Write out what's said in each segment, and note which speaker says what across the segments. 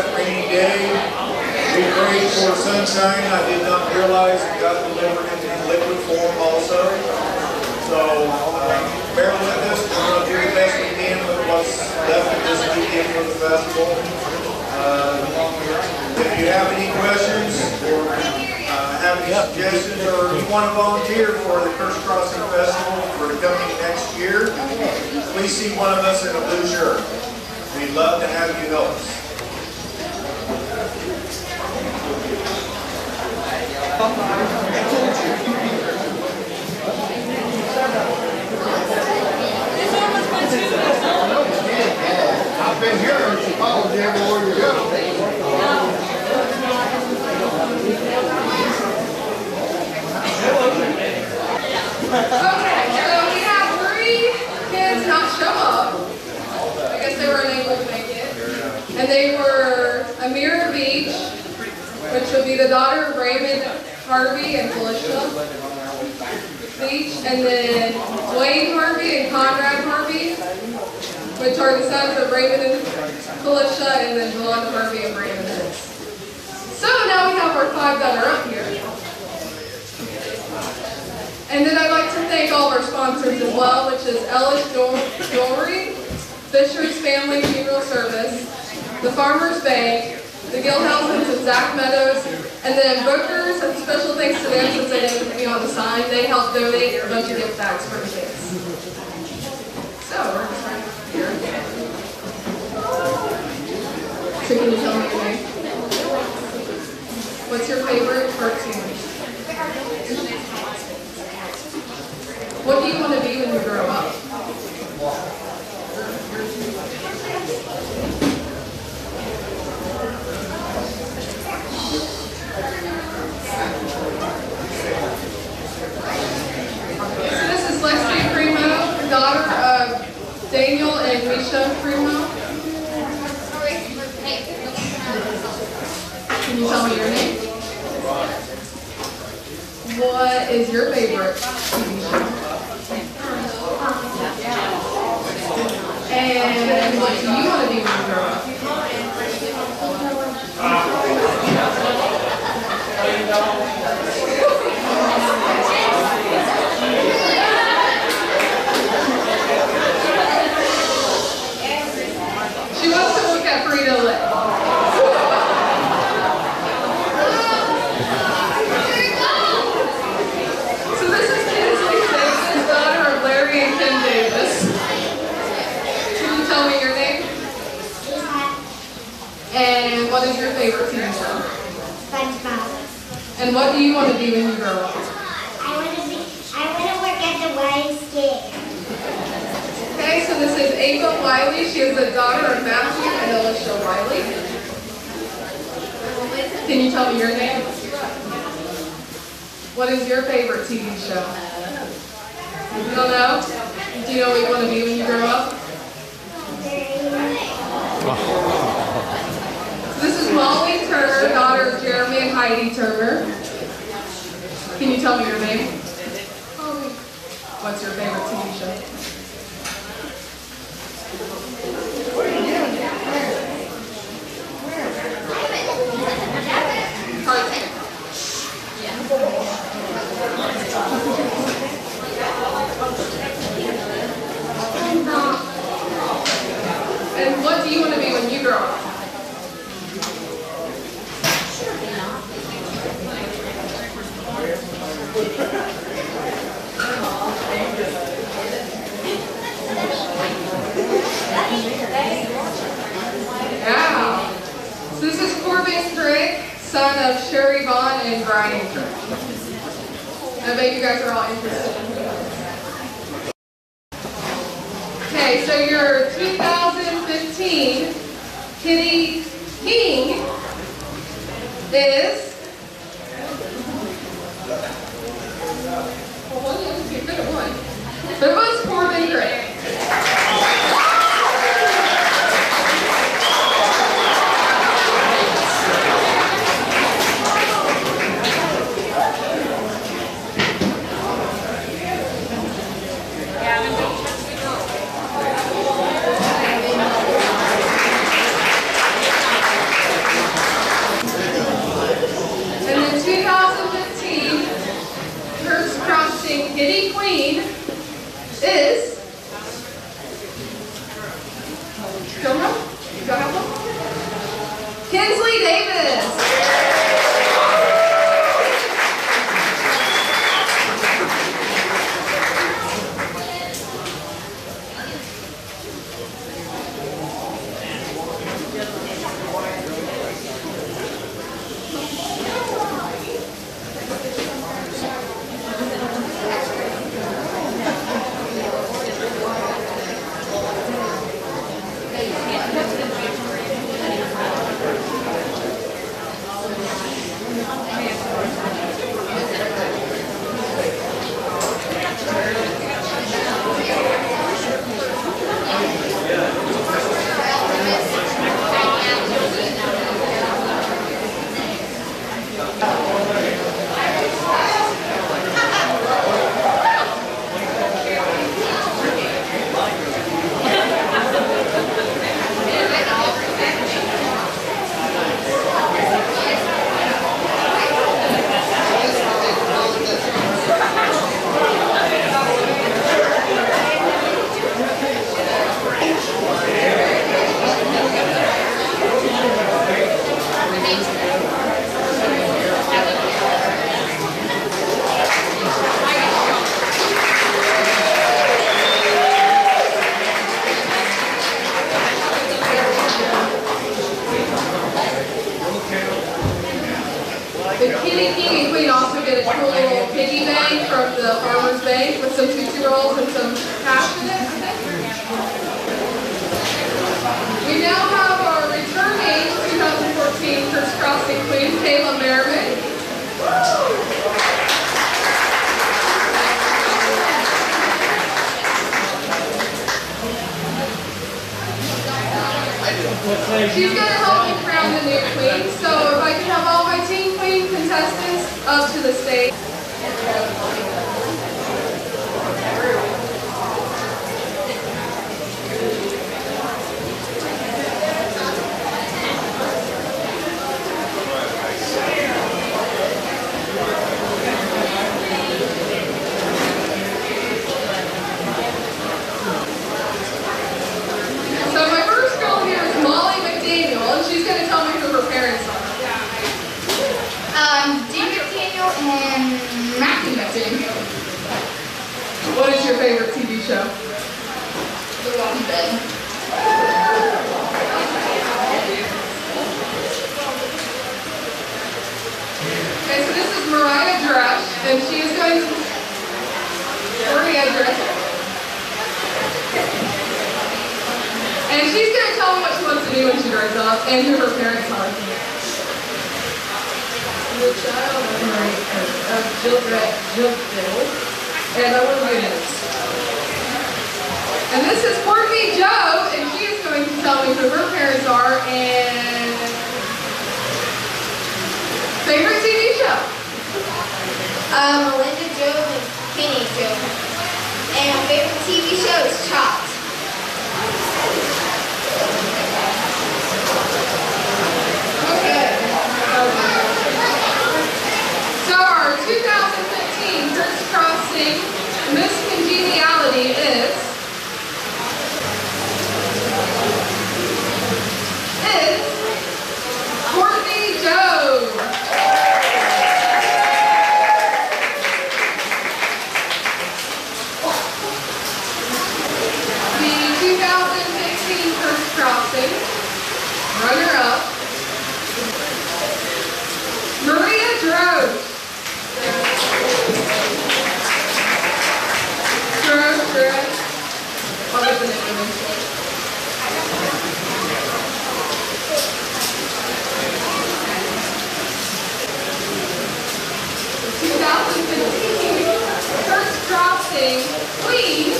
Speaker 1: wet, rainy day. We prayed for sunshine. I did not realize it got delivered in liquid form also. So, uh, bear with us. We're going to do the best we can with what's left of this weekend for the festival. Uh, If you have any questions or uh, have any suggestions or you want to volunteer for the Kirk's Crossing Festival for coming next year, please see one of us in a blue shirt. We'd love to have you help us.
Speaker 2: I've been here, she follows you everywhere you go.
Speaker 3: Okay, so we have three kids not show up. I guess they were unable to make it. And they were Amira Veach, which will be the daughter of Raymond Harvey and Felicia Veach, and then Wayne Harvey and Conrad Harvey, which are the sons of Raymond and Felicia, and then John Harvey and Raymond. So now we have our five that are up here. And then I'd like to thank all of our sponsors as well, which is Ellis Jewel- Jewelry, Fisher's Family Funeral Service, the Farmers Bank, the Gilhelsons and Zach Meadows, and then Booker's, and special thanks to them since they didn't be on the sign. They helped donate a bunch of gift bags for the kids. So, we're just right here. So can you tell me your name? What's your favorite cartoon? What do you want to be when you grow up? So this is Lexie Premeaux, daughter of Daniel and Misha Premeaux. Can you tell me your name? What is your favorite TV show? And you want to be grow up? She wants to look at Frito Lay. So this is Kinsley Davis, daughter of Larry and Kim Davis. Can you tell me your name? And what is your favorite TV show?
Speaker 4: SpongeBob.
Speaker 3: And what do you want to be when you grow up?
Speaker 4: I want to be. I want to work at the YMCA.
Speaker 3: Okay, so this is Ava Wylie. She is the daughter of Matthew and Alicia Wylie. Can you tell me your name? What is your favorite TV show? You don't know? Do you know what you want to be when you grow up? This is Mollie Turner, daughter of Jeremy and Heidi Turner. Can you tell me your name? What's your favorite TV show? Cartoon. And what do you want to be when you grow up? Yeah. So this is Corbin Crick, son of Sherry Vann and Brian Crick. I bet you guys are all interested is. Okay, so your 2015 Kiddie King is. Well, one of them, you could have won. But 2015 Kirk's Crossing Kiddie Queen is... Come on. It was Corbin Crick. some passionate, I think. We now have our returning 2014 Kirk's Crossing Queen, Kayla Merriman. She's gonna help me crown the new queen, so if I can have all my team queen contestants up to the stage. So my first girl here is Mollie McDaniel, and she's gonna tell me who her parents are.
Speaker 5: Um, Dean McDaniel and Matthew McDaniel.
Speaker 3: What is your favorite TV show?
Speaker 5: The Walking Dead.
Speaker 3: Okay, so this is Mariah Droesch, and she is going to. Maria Droesch. And she's going to tell me what she wants to do when she grows up and who her parents are.
Speaker 6: the child of of Jill Dredd, Jill Diddle, and be a nurse.
Speaker 3: And this is Kortney Jobe, and she is going to tell me who her parents are and favorite TV show.
Speaker 5: Um, Melinda Jobe and Kenny Jobe. And favorite TV show is Chopped.
Speaker 3: Okay. So our 2015 Kirk's Crossing Miss Congeniality is is Kortney Jobe. The 2015 Kirk's Crossing runner-up Maria Drove. Drove, Drove. What was the name of it? Two thousand fifteen first crossing queen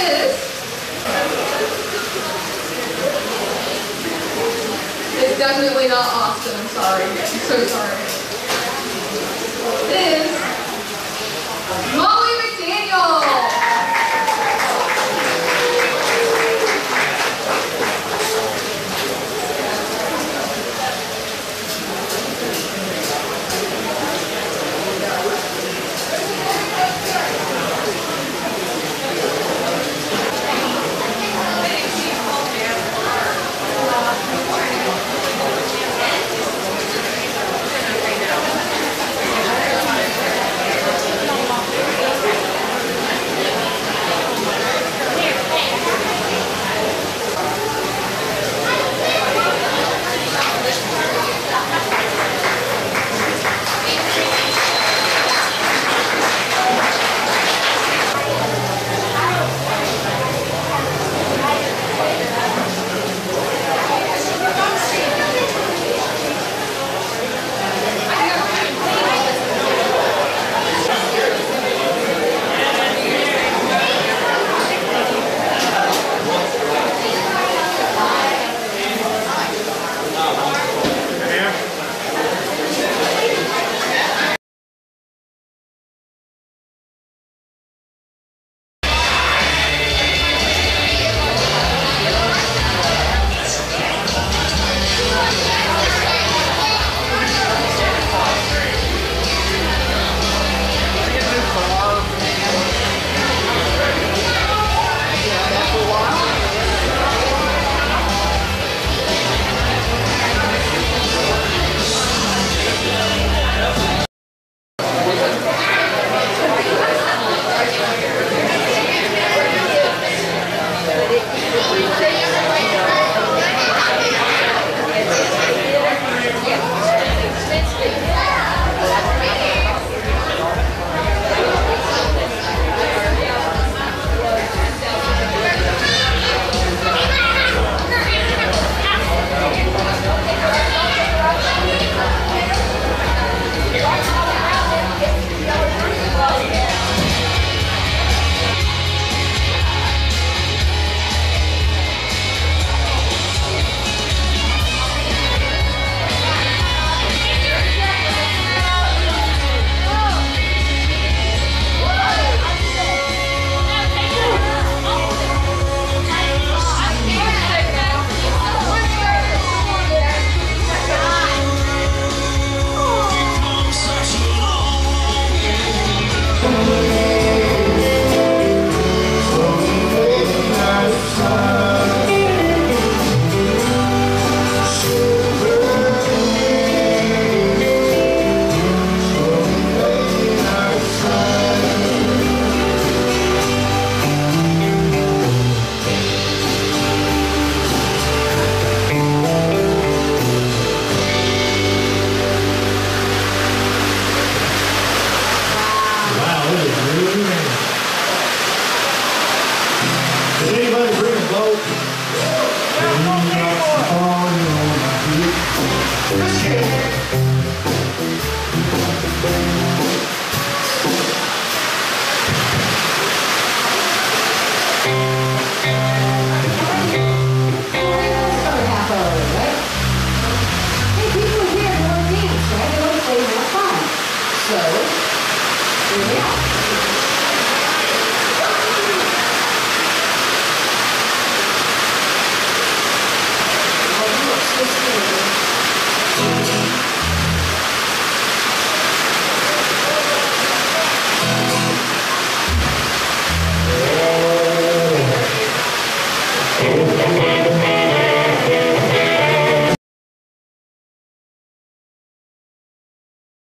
Speaker 3: is It's definitely not Austin, I'm sorry. I'm so sorry. Is